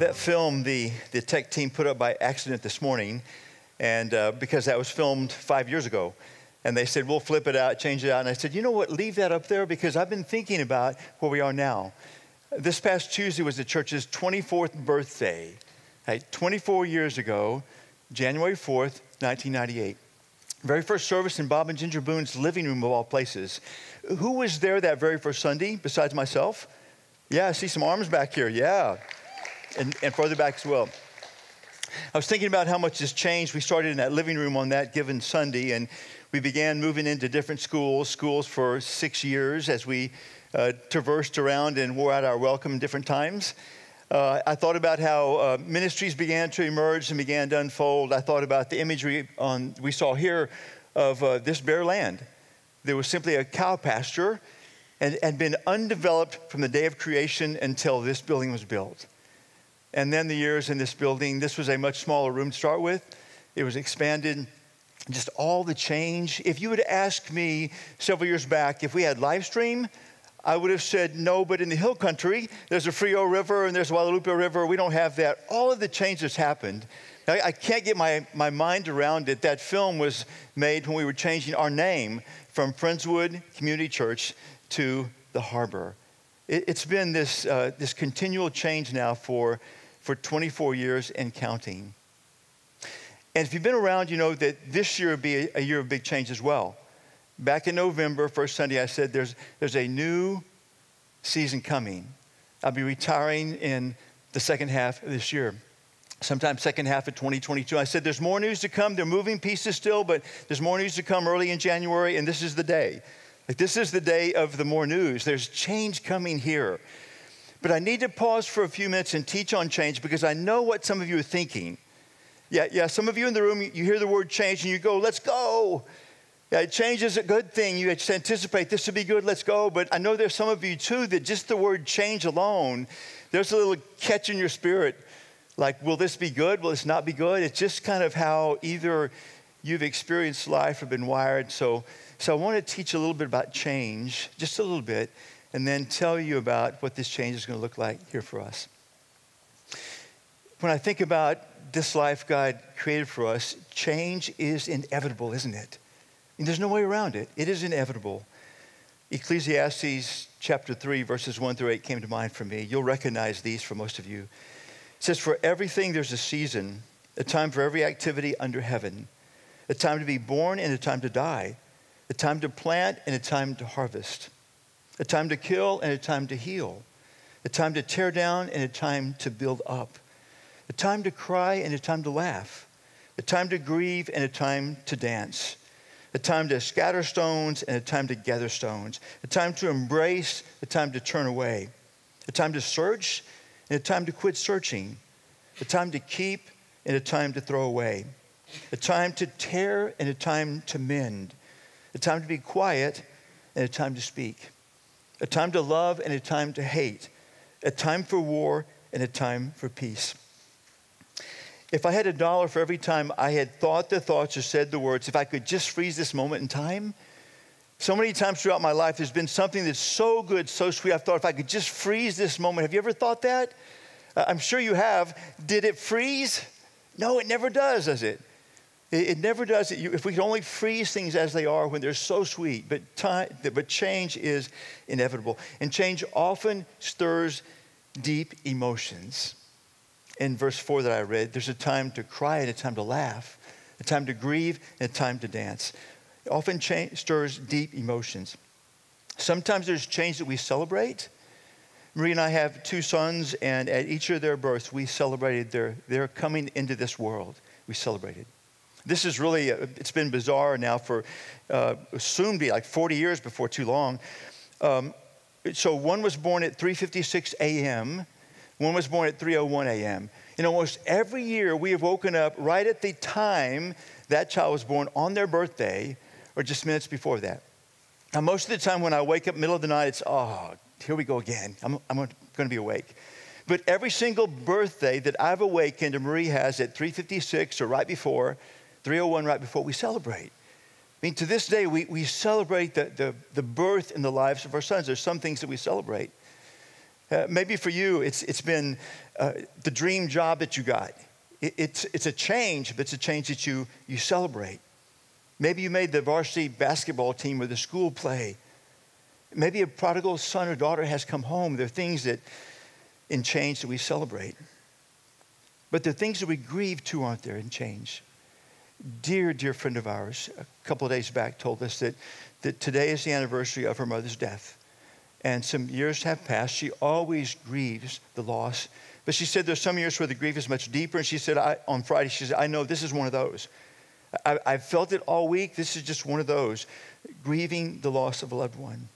that film the, the tech team put up by accident this morning, and uh, because that was filmed five years ago. And they said, We'll flip it out, change it out. And I said, You know what? Leave that up there because I've been thinking about where we are now. This past Tuesday was the church's 24th birthday. Right, 24 years ago, January 4th, 1998. Very first service in Bob and Ginger Boone's living room of all places. Who was there that very first Sunday besides myself? Yeah, I see some arms back here. Yeah. And, and further back as well. I was thinking about how much has changed. We started in that living room on that given Sunday, and we began moving into different schools, schools for six years as we uh, traversed around and wore out our welcome different times. Uh, I thought about how uh, ministries began to emerge and began to unfold. I thought about the imagery on, we saw here of uh, this bare land. There was simply a cow pasture and had been undeveloped from the day of creation until this building was built. And then the years in this building, this was a much smaller room to start with. It was expanded, just all the change. If you would ask me several years back if we had live stream, I would have said no, but in the hill country, there's a Frio River and there's Guadalupe River. We don't have that. All of the changes happened. I, I can't get my, my mind around it. That film was made when we were changing our name from Friendswood Community Church to the Harbor. It, has been this, uh, this continual change now for, for 24 years and counting. And if you've been around, you know that this year will be a, year of big change as well back in November, first Sunday, I said there's, there's a new season coming. I'll be retiring in the second half of this year, sometime second half of 2022. I said there's more news to come. They're moving pieces still, but there's more news to come early in January, and this is the day. Like this is the day of the more news. There's change coming here. But I need to pause for a few minutes and teach on change because I know what some of you are thinking. Yeah, yeah, some of you in the room, you hear the word change and you go, let's go. Yeah, change is a good thing. You anticipate this to be good, let's go. But I know there's some of you too that just the word change alone, there's a little catch in your spirit. Like, will this be good? Will this not be good? It's just kind of how either you've experienced life or been wired. So, so I want to teach a little bit about change, just a little bit, and then tell you about what this change is going to look like here for us. When I think about this life God created for us, change is inevitable, isn't it? And there's no way around it. It is inevitable. Ecclesiastes chapter 3, verses 1 through 8 came to mind for me. You'll recognize these for most of you. It says, For everything there's a season, a time for every activity under heaven, a time to be born and a time to die, a time to plant and a time to harvest, a time to kill and a time to heal, a time to tear down and a time to build up, a time to cry and a time to laugh, a time to grieve and a time to dance a time to scatter stones and a time to gather stones, a time to embrace, a time to turn away, a time to search and a time to quit searching, a time to keep and a time to throw away, a time to tear and a time to mend, a time to be quiet and a time to speak, a time to love and a time to hate, a time for war and a time for peace. If I had a dollar for every time I had thought the thoughts or said the words, if I could just freeze this moment in time, so many times throughout my life, there's been something that's so good, so sweet. I've thought if I could just freeze this moment. Have you ever thought that? I'm sure you have. Did it freeze? No, it never does, does it? It, never does. If we could only freeze things as they are when they're so sweet, but, time, but change is inevitable. And change often stirs deep emotions in verse 4 that I read, there's a time to cry and a time to laugh, a time to grieve and a time to dance. It often change, stirs deep emotions. Sometimes there's change that we celebrate. Marie and I have two sons, and at each of their births, we celebrated their, their coming into this world. We celebrated. This is really, uh, it's been bizarre now for uh, soon be like 40 years before too long. Um, so one was born at 3.56 a.m., one was born at 3:01 a.m. And almost every year we have woken up right at the time that child was born on their birthday or just minutes before that. Now, most of the time when I wake up middle of the night, it's, oh, here we go again. I'm, I'm going to be awake. But every single birthday that I've awakened and Marie has at 3.56 or right before, 3.01 right before, we celebrate. I mean, to this day, we, we celebrate the, the, the birth and the lives of our sons. There's some things that we celebrate. Uh, maybe for you, it's, it's been uh, the dream job that you got. It, it's, it's a change, but it's a change that you, you celebrate. Maybe you made the varsity basketball team or the school play. Maybe a prodigal son or daughter has come home. There are things that in change that we celebrate. But there are things that we grieve too, aren't there, in change? Dear, dear friend of ours, a couple of days back told us that, that today is the anniversary of her mother's death. And some years have passed. She always grieves the loss. But she said there's some years where the grief is much deeper. And she said I, on Friday, she said, I know this is one of those. I, I've felt it all week. This is just one of those. Grieving the loss of a loved one.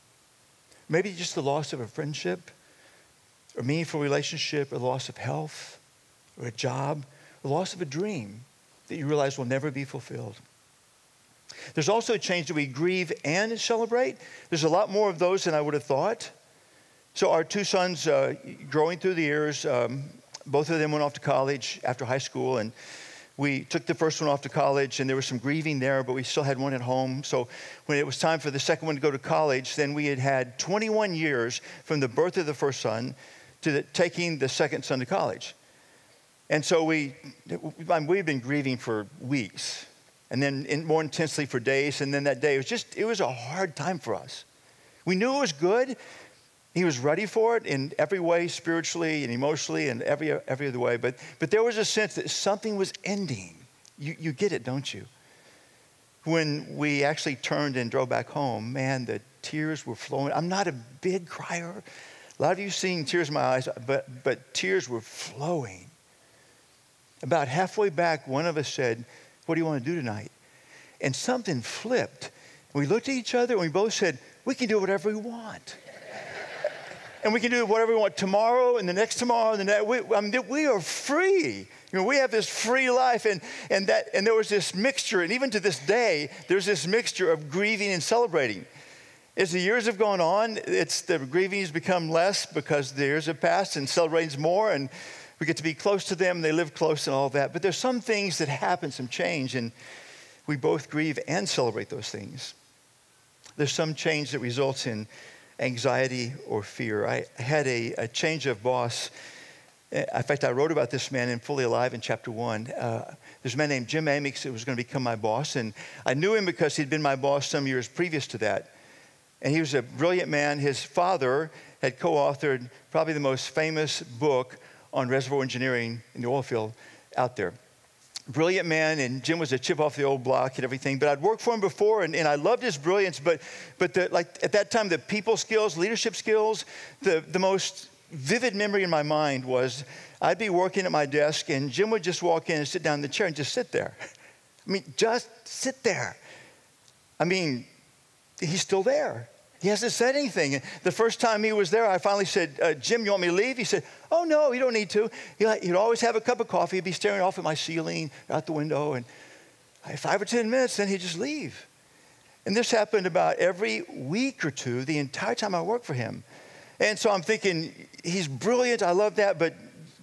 Maybe just the loss of a friendship, or meaningful relationship, or loss of health, or a job, the loss of a dream that you realize will never be fulfilled. There's also a change that we grieve and celebrate. There's a lot more of those than I would have thought. So, our two sons, uh, growing through the years, um, both of them went off to college after high school, and we took the first one off to college, and there was some grieving there, but we still had one at home. So when it was time for the second one to go to college, then we had had 21 years from the birth of the first son to the, taking the second son to college. And so we, we've been grieving for weeks, and then more intensely for days. And then that day, it was just, it was a hard time for us. We knew it was good, he was ready for it in every way, spiritually and emotionally, and every, every other way. But, but there was a sense that something was ending. You, you get it, don't you? When we actually turned and drove back home, man, the tears were flowing. I'm not a big crier. A lot of you seeing tears in my eyes, but, but tears were flowing. About halfway back, one of us said, What do you want to do tonight? And something flipped. We looked at each other and we both said, We can do whatever we want and we can do whatever we want tomorrow and the next tomorrow and the next. We, I mean, we are free. You know, we have this free life, and, and, that, and there was this mixture, and even to this day, there's this mixture of grieving and celebrating. As the years have gone on, it's the grieving has become less because the years have passed and celebrating's more, and we get to be close to them, they live close and all that. But there's some things that happen, some change, and we both grieve and celebrate those things. There's some change that results in anxiety or fear. I had a, a change of boss. In fact, I wrote about this man in Fully Alive in chapter one. Uh, there's a man named Jim Amyx that was going to become my boss, and I knew him because he'd been my boss some years previous to that. And he was a brilliant man. His father had co authored probably the most famous book on reservoir engineering in the oil field out there brilliant man, and Jim was a chip off the old block and everything. But I'd worked for him before, and, and I loved his brilliance. But, but the, like at that time, the people skills, leadership skills, the, the most vivid memory in my mind was I'd be working at my desk, and Jim would just walk in and sit down in the chair and just sit there. I mean, just sit there. I mean, he's still there. He hasn't said anything. The first time he was there, I finally said, uh, Jim, you want me to leave? He said, Oh, no, you don't need to. He'd always have a cup of coffee. He'd be staring off at my ceiling out the window. And five or 10 minutes, then he'd just leave. And this happened about every week or two, the entire time I worked for him. And so I'm thinking, he's brilliant. I love that. But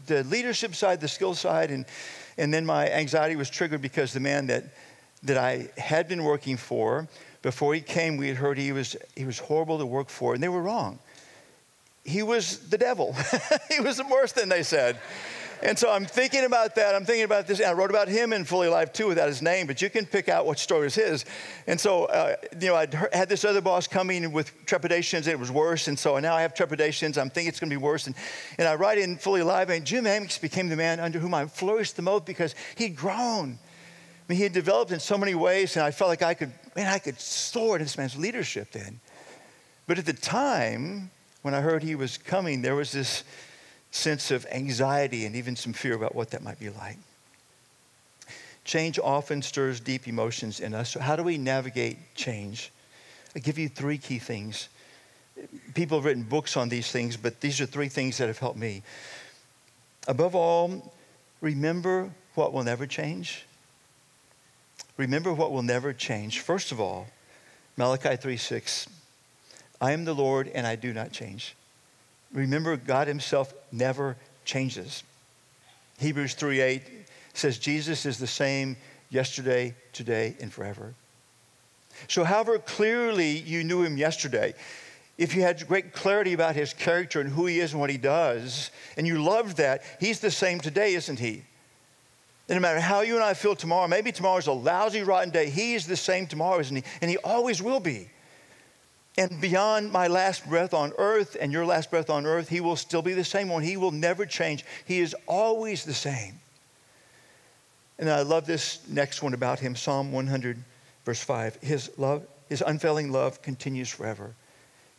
the leadership side, the skill side, and, and then my anxiety was triggered because the man that, that I had been working for, before he came, we had heard he was, he was horrible to work for, and they were wrong. He was the devil. he was the worst than they said. And so I'm thinking about that. I'm thinking about this. And I wrote about him in Fully Alive too without his name, but you can pick out what story is his. And so, uh, you know, I'd had this other boss coming with trepidations, and it was worse. And so now I have trepidations. I'm thinking it's going to be worse. And, and I write in Fully Alive, and Jim Amyx became the man under whom I flourished the most because he'd grown I mean, he had developed in so many ways, and I felt like I could, man, I could soar in this man's leadership then. But at the time, when I heard he was coming, there was this sense of anxiety and even some fear about what that might be like. Change often stirs deep emotions in us. So, how do we navigate change? I give you three key things. People have written books on these things, but these are three things that have helped me. Above all, remember what will never change Remember what will never change. First of all, Malachi 3 6. I am the Lord and I do not change. Remember, God Himself never changes. Hebrews 3 8 says Jesus is the same yesterday, today, and forever. So, however clearly you knew Him yesterday, if you had great clarity about his character and who he is and what he does, and you loved that, he's the same today, isn't he? No matter how you and I feel tomorrow, maybe tomorrow's a lousy, rotten day, he is the same tomorrow, isn't he? And he always will be. And beyond my last breath on earth and your last breath on earth, he will still be the same one. He will never change. He is always the same. And I love this next one about him Psalm 100, verse 5. His love, his unfailing love continues forever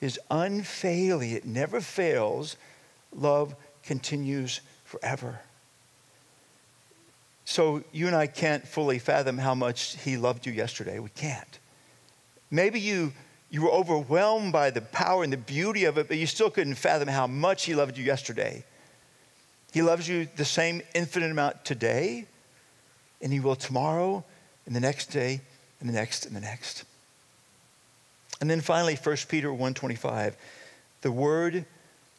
His unfailing, it never fails. Love continues forever. So you and I can't fully fathom how much he loved you yesterday. We can't. Maybe you you were overwhelmed by the power and the beauty of it, but you still couldn't fathom how much he loved you yesterday. He loves you the same infinite amount today, and he will tomorrow, and the next day, and the next, and the next. And then finally, 1 Peter 1.25, the word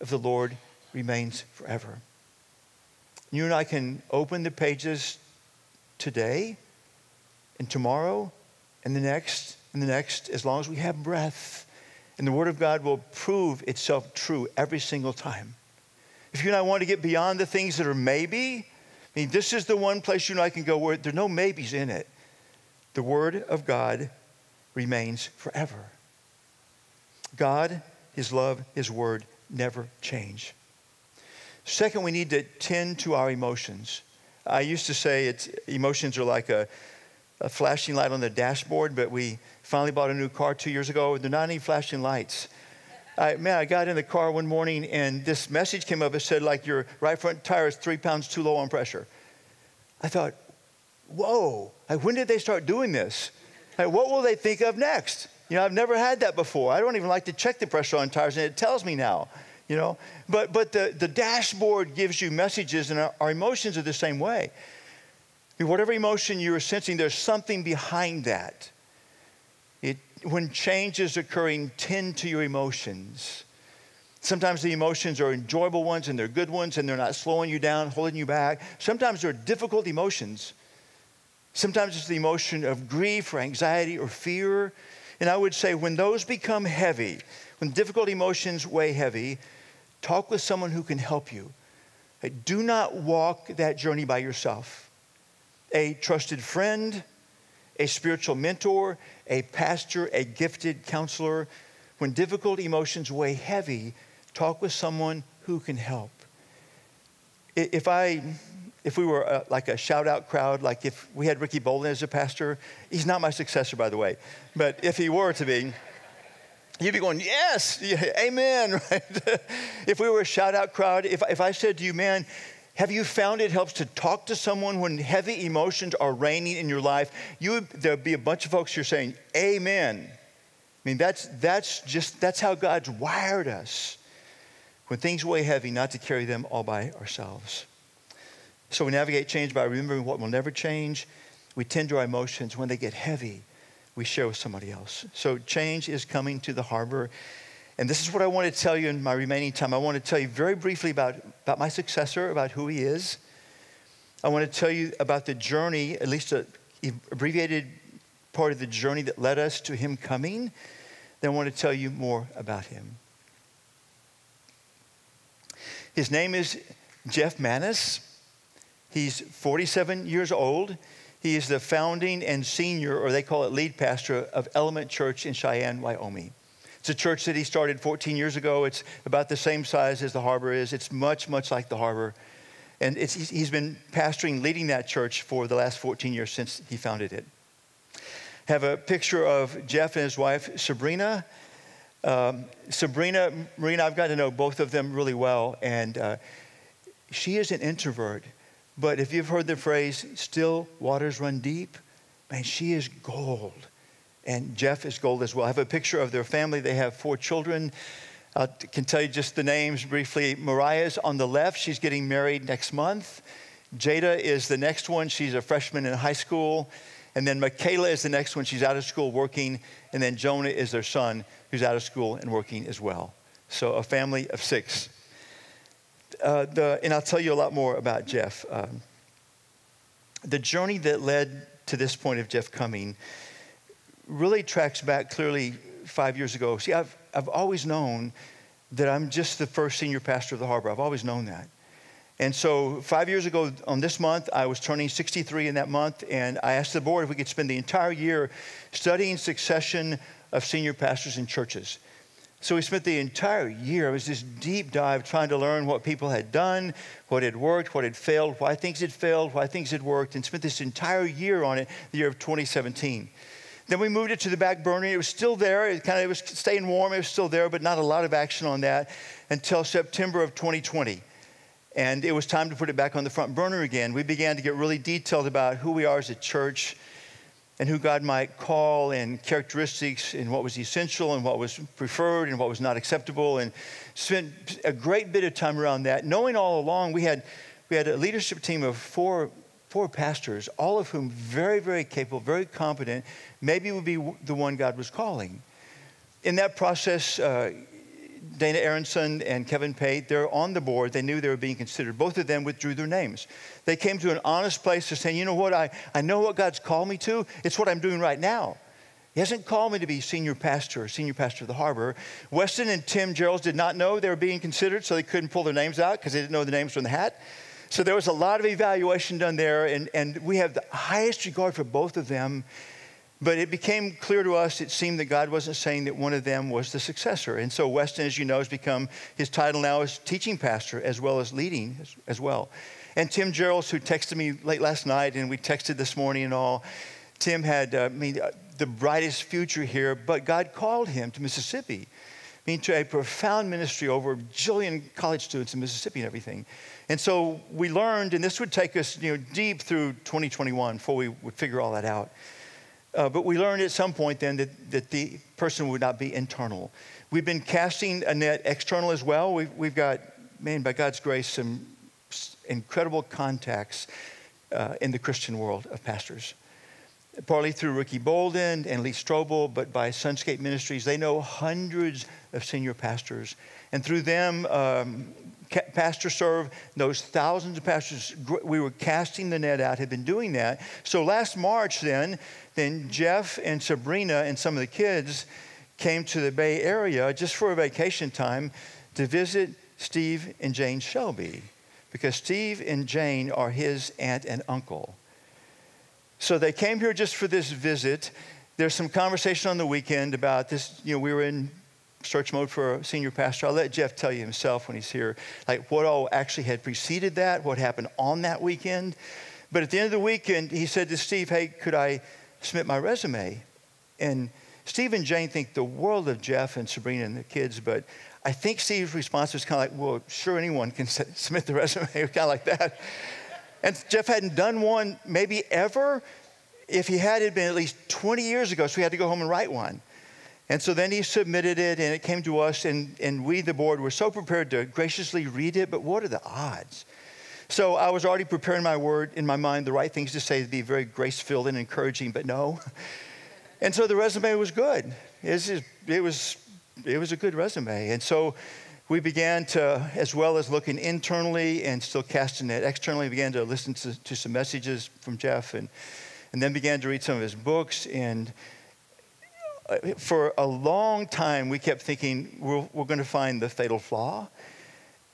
of the Lord remains forever. You and I can open the pages today and tomorrow and the next and the next as long as we have breath. And the Word of God will prove itself true every single time. If you and I want to get beyond the things that are maybe, I mean, this is the one place you and I can go where there are no maybes in it. The Word of God remains forever. God, His love, His word never change. Second, we need to tend to our emotions. I used to say it's, emotions are like a, a flashing light on the dashboard, but we finally bought a new car two years ago. There are not any flashing lights. I, man, I got in the car one morning and this message came up. It said, like, your right front tire is three pounds too low on pressure. I thought, whoa, like, when did they start doing this? Like, what will they think of next? You know, I've never had that before. I don't even like to check the pressure on tires, and it tells me now, you know. But, but the, the dashboard gives you messages, and our, our emotions are the same way. Whatever emotion you're sensing, there's something behind that. It, when change is occurring, tend to your emotions. Sometimes the emotions are enjoyable ones and they're good ones and they're not slowing you down, holding you back. Sometimes they're difficult emotions. Sometimes it's the emotion of grief or anxiety or fear. And I would say when those become heavy, when difficult emotions weigh heavy, talk with someone who can help you. Do not walk that journey by yourself. A trusted friend, a spiritual mentor, a pastor, a gifted counselor. When difficult emotions weigh heavy, talk with someone who can help. If I if we were a, uh, like a shout out crowd, like if we had Ricky Bolden as a pastor, he's not my successor, by the way, but if he were to be, you'd be going, yes, yeah, amen, right? if we were a shout out crowd, if, if I said to you, man, have you found it helps to talk to someone when heavy emotions are reigning in your life? You there'd be a bunch of folks here saying, amen. I mean, that's, that's just, that's how God's wired us. When things weigh heavy, not to carry them all by ourselves. So we navigate change by remembering what will never change. We tend to our emotions. When they get heavy, we share with somebody else. So change is coming to the harbor. And this is what I want to tell you in my remaining time. I want to tell you very briefly about, about my successor, about who he is. I want to tell you about the journey, at least an abbreviated part of the journey that led us to him coming. Then I want to tell you more about him. His name is Jeff Manis. He's 47 years old. He is the founding and senior, or they call it lead pastor, of Element Church in Cheyenne, Wyoming. It's a church that he started 14 years ago. It's about the same size as the harbor is. It's much, much like the harbor. And he's been pastoring, leading that church for the last 14 years since he founded it. Have a picture of Jeff and his wife, Sabrina. Um, Sabrina, Marina, I've got to know both of them really well. And uh, she is an introvert. But if you've heard the phrase, still waters run deep, man, she is gold. And Jeff is gold as well. I have a picture of their family. They have four children. I can tell you just the names briefly. Mariah's on the left. She's getting married next month. Jada is the next one. She's a freshman in high school. And then Michaela is the next one. She's out of school working. And then Jonah is their son, who's out of school and working as well. So a family of six uh, the, and I'll tell you a lot more about Jeff. Um, the journey that led to this point of Jeff coming really tracks back clearly five years ago. See, I've, I've always known that I'm just the first senior pastor of the harbor. I've always known that. And so, five years ago on this month, I was turning 63 in that month, and I asked the board if we could spend the entire year studying succession of senior pastors in churches. So we spent the entire year, it was this deep dive trying to learn what people had done, what had worked, what had failed, why things had failed, why things had worked, and spent this entire year on it, the year of 2017. Then we moved it to the back burner. It was still there. It kind of it was staying warm. It was still there, but not a lot of action on that until September of 2020. And it was time to put it back on the front burner again. We began to get really detailed about who we are as a church, and who God might call and characteristics and what was essential and what was preferred and what was not acceptable and spent a great bit of time around that knowing all along we had we had a leadership team of four four pastors all of whom very very capable very competent maybe would be the one God was calling. In that process uh, Dana Aronson and Kevin Pate, they're on the board. They knew they were being considered. Both of them withdrew their names. They came to an honest place to say, you know what, I, I know what God's called me to. It's what I'm doing right now. He hasn't called me to be senior pastor, senior pastor of the harbor. Weston and Tim Geralds did not know they were being considered, so they couldn't pull their names out because they didn't know the names from the hat. So there was a lot of evaluation done there, and, and we have the highest regard for both of them. But it became clear to us, it seemed that God wasn't saying that one of them was the successor. And so Weston, as you know, has become, his title now is teaching pastor as well as leading as, as well. And Tim Geralds, who texted me late last night and we texted this morning and all, Tim had, uh, I mean, uh, the brightest future here, but God called him to Mississippi. I mean, to a profound ministry over a jillion college students in Mississippi and everything. And so we learned, and this would take us you know, deep through 2021 before we would figure all that out. Uh, but we learned at some point then that, that the person would not be internal. We've been casting a net external as well. We've, we've got, man, by God's grace, some incredible contacts uh, in the Christian world of pastors. Partly through Ricky Bolden and Lee Strobel, but by Sunscape Ministries, they know hundreds of senior pastors. And through them, um, Pastor Serve those thousands of pastors. We were casting the net out, had been doing that. So last March, then, then Jeff and Sabrina and some of the kids came to the Bay Area just for a vacation time to visit Steve and Jane Shelby because Steve and Jane are his aunt and uncle. So they came here just for this visit. There's some conversation on the weekend about this. You know, we were in search mode for a senior pastor. I'll let Jeff tell you himself when he's here, like what all actually had preceded that, what happened on that weekend. But at the end of the weekend, he said to Steve, Hey, could I submit my resume. And Steve and Jane think the world of Jeff and Sabrina and the kids, but I think Steve's response was kind of like, well, sure, anyone can submit the resume, kind of like that. And Jeff hadn't done one maybe ever. If he had, it had been at least 20 years ago, so he had to go home and write one. And so then he submitted it, and it came to us, and, and we, the board, were so prepared to graciously read it, but what are the odds? So I was already preparing my word in my mind, the right things to say to be very grace filled and encouraging, but no. And so the resume was good. It was, it was, it was a good resume. And so we began to, as well as looking internally and still casting it externally, began to listen to, to some messages from Jeff and, and then began to read some of his books. And for a long time, we kept thinking we're, we're going to find the fatal flaw.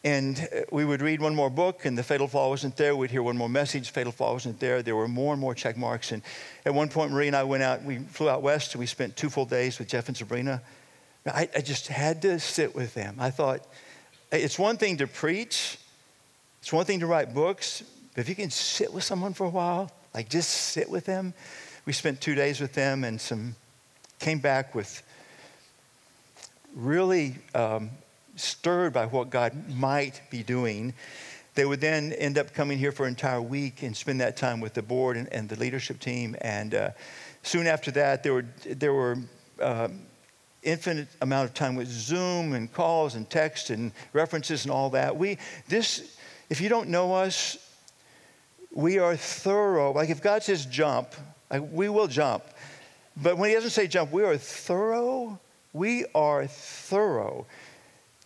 And uh, we would read one more book, and the fatal flaw wasn't there. We'd hear one more message, fatal flaw wasn't there. There were more and more check marks. And at one point, Marie and I went out, we flew out west, and we spent two full days with Jeff and Sabrina. I, I just had to sit with them. I thought, it's one thing to preach, it's one thing to write books, but if you can sit with someone for a while, like just sit with them. We spent two days with them and some came back with really um, stirred by what God might be doing, they would then end up coming here for an entire week and spend that time with the board and, and the leadership team. And uh, soon after that, there were, there were uh, infinite amount of time with Zoom and calls and text and references and all that. We, this, if you don't know us, we are thorough. Like if God says jump, like we will jump. But when he doesn't say jump, we are thorough. We are thorough.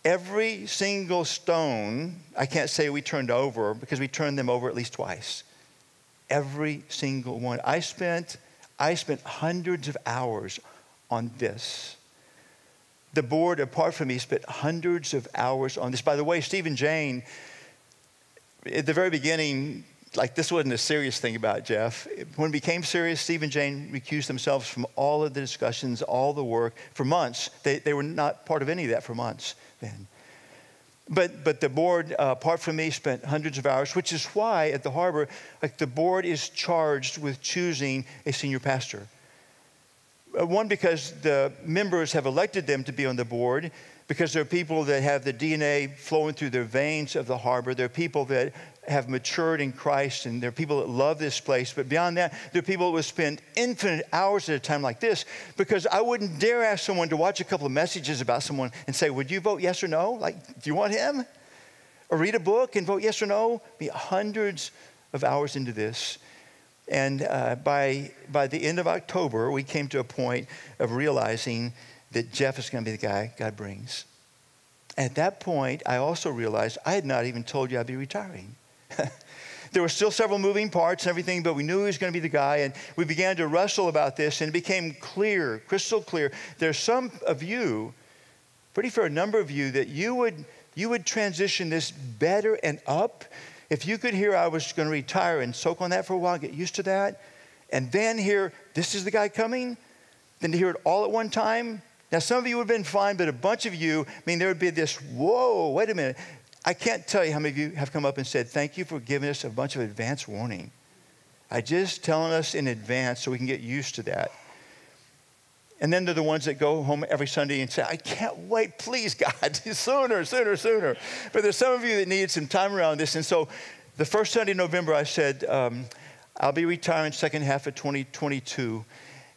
Every single stone, I can't say we turned over because we turned them over at least twice. Every single one. I spent, I spent hundreds of hours on this. the board, apart from me, spent hundreds of hours on this. By the way, Steve and Jane, at the very beginning, like this wasn't a serious thing about Jeff. When it became serious, Steve and Jane recused themselves from all of the discussions, all the work for months. They, they were not part of any of that for months then. But, but the board, uh, apart from me, spent hundreds of hours, which is why at the harbor, like the board is charged with choosing a senior pastor. Uh, one, because the members have elected them to be on the board, because there are people that have the DNA flowing through their veins of the harbor. There are people that have matured in Christ, and there are people that love this place. But beyond that, there are people that would spend infinite hours at a time like this because I wouldn't dare ask someone to watch a couple of messages about someone and say, Would you vote yes or no? Like, do you want him? Or read a book and vote yes or no? Be hundreds of hours into this. And uh, by, by the end of October, we came to a point of realizing that Jeff is going to be the guy God brings. At that point, I also realized I had not even told you I'd be retiring. there were still several moving parts and everything, but we knew he was going to be the guy. And we began to wrestle about this, and it became clear, crystal clear. There's some of you, pretty fair number of you, that you would, you would transition this better and up if you could hear I was going to retire and soak on that for a while, get used to that, and then hear this is the guy coming, then to hear it all at one time. Now, some of you would have been fine, but a bunch of you, I mean, there would be this, whoa, wait a minute. I can't tell you how many of you have come up and said, Thank you for giving us a bunch of advance warning. I just telling us in advance so we can get used to that. And then they're the ones that go home every Sunday and say, I can't wait, please, God, sooner, sooner, sooner. But there's some of you that need some time around this. And so the first Sunday in November, I said, um, I'll be retiring second half of 2022.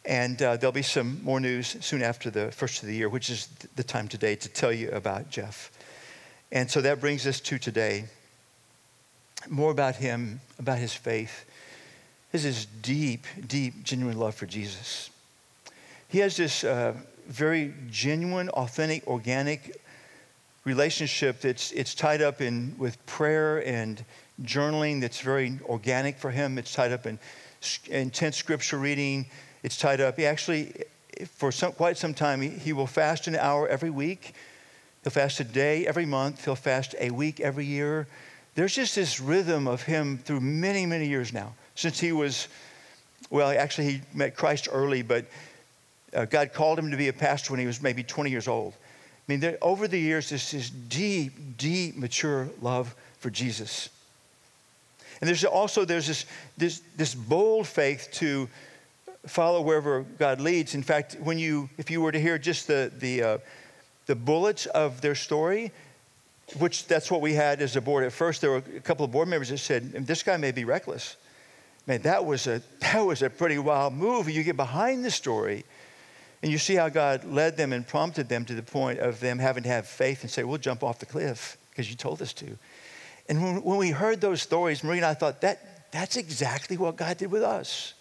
And uh, there'll be some more news soon after the first of the year, which is the time today to tell you about Jeff. And so that brings us to today. More about him, about his faith. This is deep, deep, genuine love for Jesus. He has this uh, very genuine, authentic, organic relationship that's it's tied up in with prayer and journaling that's very organic for him. It's tied up in intense scripture reading. It's tied up. He actually, for some, quite some time, he, he will fast an hour every week. He'll fast a day every month. He'll fast a week every year. There's just this rhythm of him through many, many years now. Since he was, well, actually, he met Christ early, but uh, God called him to be a pastor when he was maybe 20 years old. I mean, there, over the years, there's this deep, deep, mature love for Jesus. And there's also there's this, this, this bold faith to follow wherever God leads. In fact, when you, if you were to hear just the, the, uh, the bullets of their story, which that's what we had as a board at first, there were a couple of board members that said, this guy may be reckless. Man, that was a, that was a pretty wild move. You get behind the story and you see how God led them and prompted them to the point of them having to have faith and say, we'll jump off the cliff because you told us to. And when, when we heard those stories, Marie and I thought, that, that's exactly what God did with us.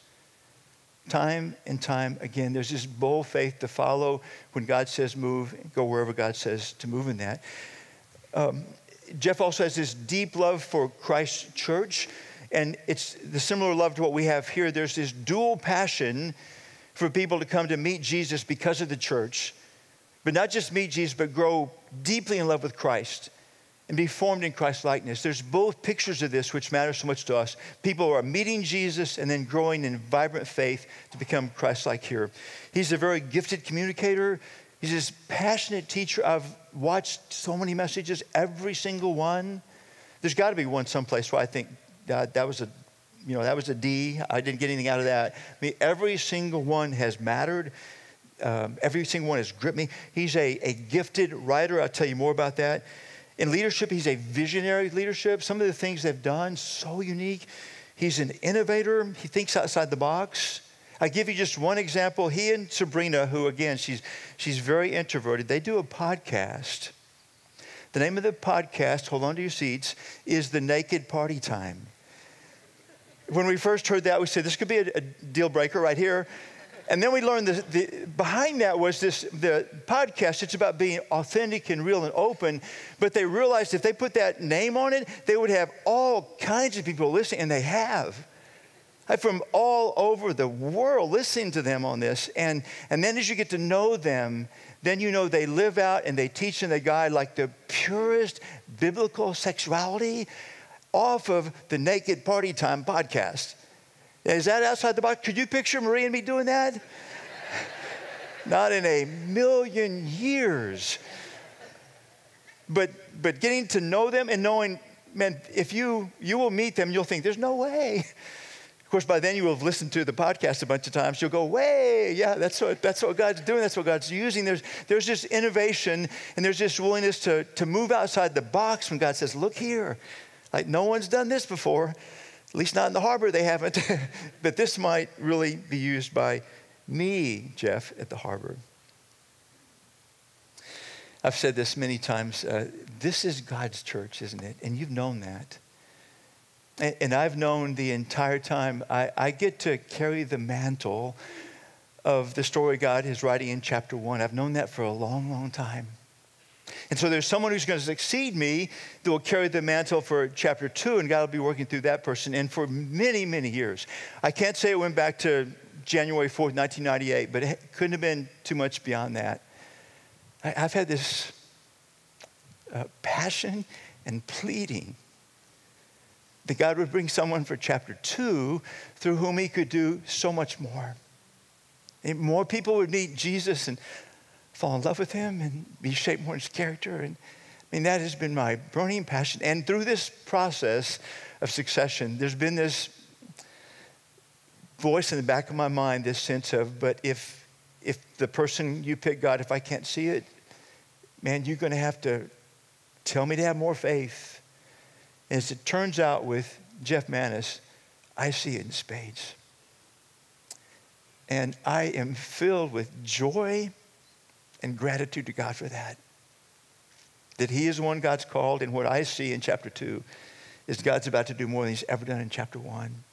Time and time again, there's this bold faith to follow when God says move, go wherever God says to move in that. Um, Jeff also has this deep love for Christ's church, and it's the similar love to what we have here. There's this dual passion for people to come to meet Jesus because of the church, but not just meet Jesus, but grow deeply in love with Christ and be formed in Christ's likeness. There's both pictures of this which matter so much to us. People are meeting Jesus and then growing in vibrant faith to become Christ-like here. He's a very gifted communicator. He's this passionate teacher. I've watched so many messages, every single one. There's got to be one someplace where I think that, that was a you know, that was a D. I didn't get anything out of that. I mean, every single one has mattered. Um, every single one has gripped me. He's a, a gifted writer. I'll tell you more about that. In leadership, he's a visionary leadership. Some of the things they've done, so unique. He's an innovator. He thinks outside the box. I give you just one example. He and Sabrina, who again, she's, she's very introverted, they do a podcast. The name of the podcast, hold on to your seats, is The Naked Party Time when we first heard that, we said this could be a, a deal breaker right here. And then we learned that the, behind that was this the podcast. It's about being authentic and real and open. But they realized if they put that name on it, they would have all kinds of people listening, and they have. from all over the world listening to them on this. And, and then as you get to know them, then you know they live out and they teach and they guide like the purest biblical sexuality off of the Naked Party Time podcast. Is that outside the box? Could you picture Marie and me doing that? Not in a million years. But, but getting to know them and knowing, man, if you, you will meet them, you'll think, there's no way. Of course, by then you will have listened to the podcast a bunch of times. You'll go, way, yeah, that's what, that's what God's doing. That's what God's using. There's, there's this innovation and there's this willingness to, to move outside the box when God says, look here. Like no one's done this before. At least not in the harbor, they haven't. but this might really be used by me, Jeff, at the harbor. I've said this many times. Uh, this is God's church, isn't it? And you've known that. And, and I've known the entire time I, I get to carry the mantle of the story God is writing in chapter one. I've known that for a long, long time. And so there's someone who's going to succeed me that will carry the mantle for chapter two, and God will be working through that person. And for many, many years, I can't say it went back to January 4th, 1998, but it couldn't have been too much beyond that. I, have had this uh, passion and pleading that God would bring someone for chapter two through whom he could do so much more. And more people would meet Jesus and fall in love with him and be shaped more in his character. And I mean, that has been my burning passion. And through this process of succession, there's been this voice in the back of my mind, this sense of, but if if the person you pick, God, if I can't see it, man, you're going to have to tell me to have more faith. And as it turns out with Jeff Manis, I see it in spades. And I am filled with joy and gratitude to God for that. That He is the one God's called, and what I see in chapter two is God's about to do more than He's ever done in chapter one.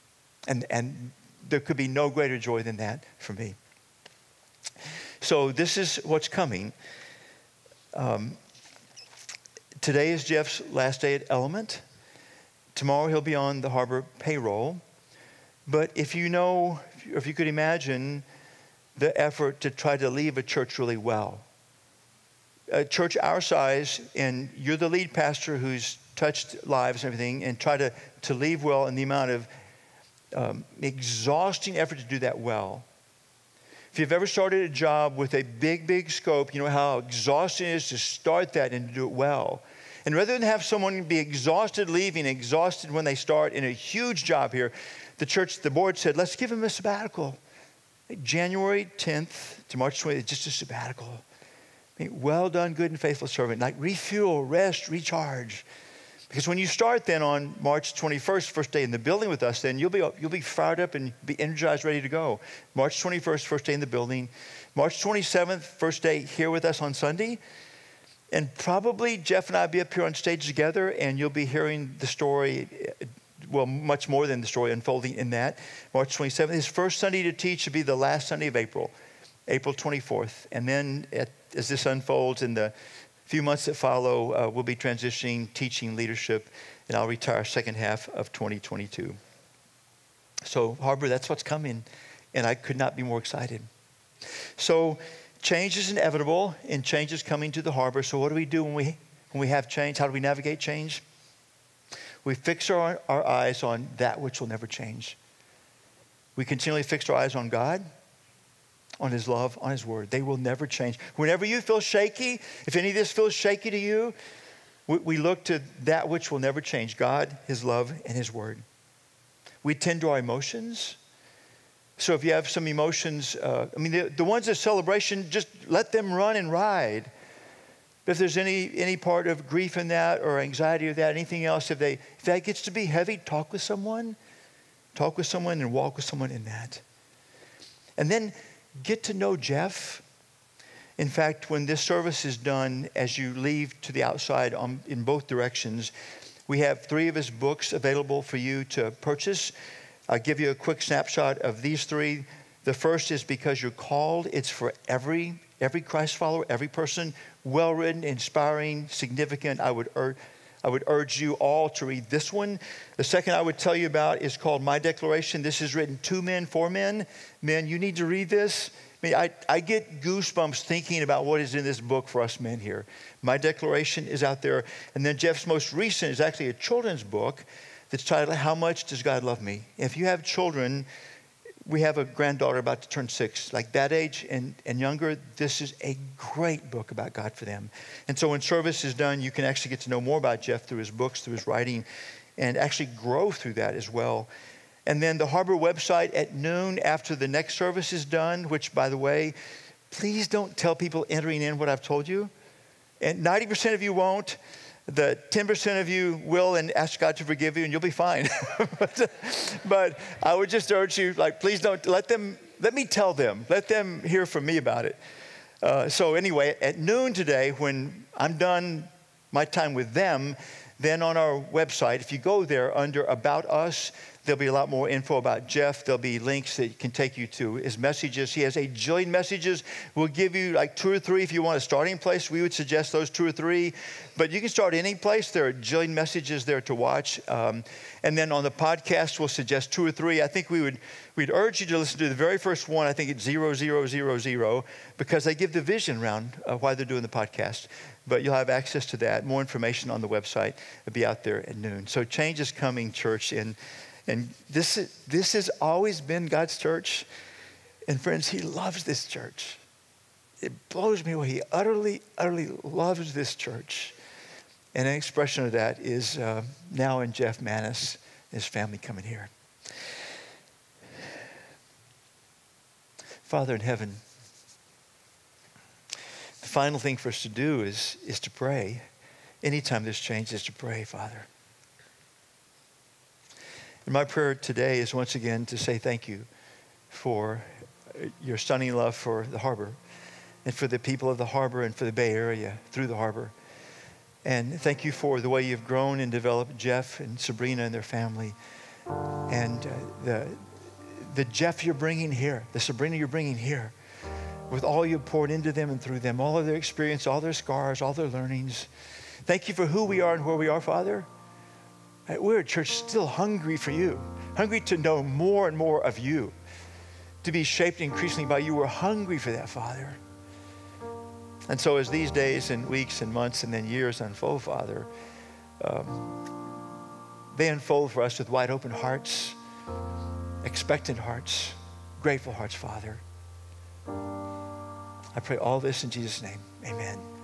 And, and there could be no greater joy than that for me. So, this is what's coming. Um, today is Jeff's last day at Element. Tomorrow he'll be on the harbor payroll. But if you know, if you could imagine the effort to try to leave a church really well, a church our size, and you're the lead pastor who's touched lives and everything, and try to, to leave well in the amount of um, exhausting effort to do that well. If you've ever started a job with a big, big scope, you know how exhausting it is to start that and to do it well. And rather than have someone be exhausted leaving, exhausted when they start in a huge job here, the church, the board said, let's give them a sabbatical. January 10th to March 20th, just a sabbatical. I mean, well done, good and faithful servant. Like refuel, rest, recharge. Because when you start then on March 21st, first day in the building with us, then you'll be, you'll be fired up and be energized, ready to go. March 21st, first day in the building. March 27th, first day here with us on Sunday. And probably Jeff and I will be up here on stage together, and you'll be hearing the story, well, much more than the story unfolding in that. March 27th. His first Sunday to teach should be the last Sunday of April, April 24th. And then at, as this unfolds in the few months that follow, uh, we'll be transitioning teaching leadership, and I'll retire second half of 2022. So, Harbor, that's what's coming, and I could not be more excited. So, change is inevitable and change is coming to the harbor. So, what do we do when we, when we have change? How do we navigate change? We fix our, our eyes on that which will never change. We continually fix our eyes on God, on His love, on His word. They will never change. Whenever you feel shaky, if any of this feels shaky to you, we, we look to that which will never change God, His love, and His word. We tend to our emotions so if you have some emotions, uh, I mean, the, the ones of celebration, just let them run and ride. If there's any, any part of grief in that or anxiety or that, anything else, if, they, if that gets to be heavy, talk with someone. Talk with someone and walk with someone in that. And then get to know Jeff. In fact, when this service is done, as you leave to the outside on, in both directions, we have three of his books available for you to purchase. I'll give you a quick snapshot of these three. The first is because you're called. It's for every every Christ follower, every person, well written, inspiring, significant. I would urge, I would urge you all to read this one. The second I would tell you about is called My Declaration. This is written to men, for men. Men, you need to read this. I, mean, I, I get goosebumps thinking about what is in this book for us men here. My Declaration is out there. And then Jeff's most recent is actually a children's book that's titled, How Much Does God Love Me? If you have children, we have a granddaughter about to turn six, like that age and, and younger. This is a great book about God for them. And so when service is done, you can actually get to know more about Jeff through his books, through his writing, and actually grow through that as well. And then the Harbor website at noon after the next service is done, which, by the way, please don't tell people entering in what I've told you. And 90% of you won't the 10% of you will and ask God to forgive you and you'll be fine. but, but, I would just urge you, like, please don't let them, let me tell them, let them hear from me about it. Uh, so, anyway, at noon today, when I'm done my time with them, then on our website, if you go there under About Us, There'll be a lot more info about Jeff. There'll be links that can take you to his messages. He has a jillion messages. We'll give you like two or three if you want a starting place. We would suggest those two or three. But you can start any place. There are jillion messages there to watch. Um, and then on the podcast, we'll suggest two or three. I think we would we'd urge you to listen to the very first one. I think it's zero zero zero zero because they give the vision around uh, why they're doing the podcast. But you'll have access to that. More information on the website will be out there at noon. So change is coming, church, and and this, this has always been God's church. And friends, He loves this church. It blows me away. He utterly, utterly loves this church. And an expression of that is uh, now in Jeff Maness, and his family coming here. Father in heaven, the final thing for us to do is, is to pray. Anytime there's change, is to pray, Father. And my prayer today is once again to say thank you for your stunning love for the harbor and for the people of the harbor and for the Bay Area through the harbor. And thank you for the way you've grown and developed Jeff and Sabrina and their family. And uh, the, the Jeff you're bringing here, the Sabrina you're bringing here, with all you've poured into them and through them, all of their experience, all their scars, all their learnings. Thank you for who we are and where we are, Father. We're a church still hungry for you, hungry to know more and more of you, to be shaped increasingly by you. We're hungry for that, Father. And so, as these days and weeks and months and then years unfold, Father, um, they unfold for us with wide open hearts, expectant hearts, grateful hearts, Father. I pray all this in Jesus' name. Amen.